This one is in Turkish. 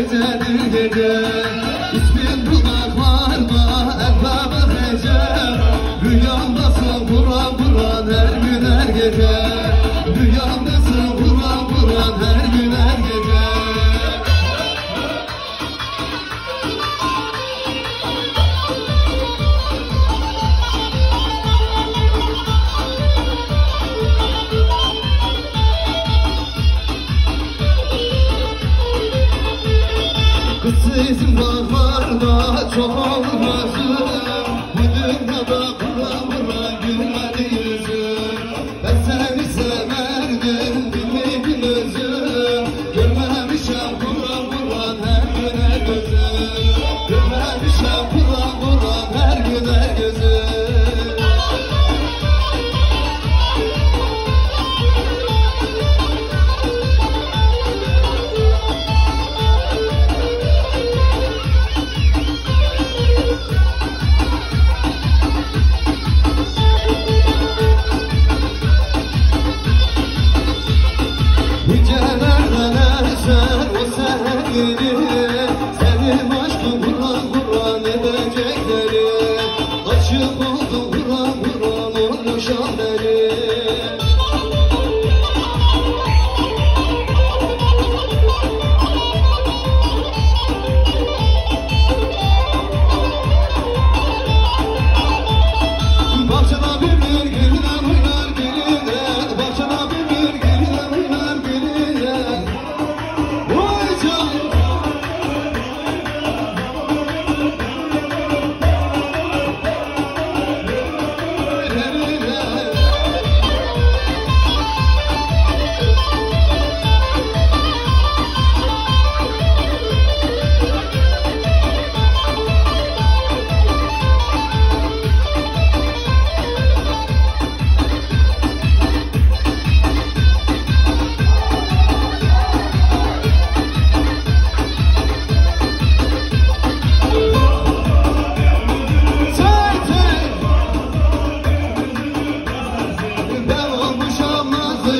gecedir gece var var da çok olmasın Bu dünyada kura kura gülmedi yüzüm. Ben seni severdim bilmedim özüm. Görmemişim kura kura her gün her gözüm. Görmemişim kura kura her gün her gözüm you Ben olmuşum nazlı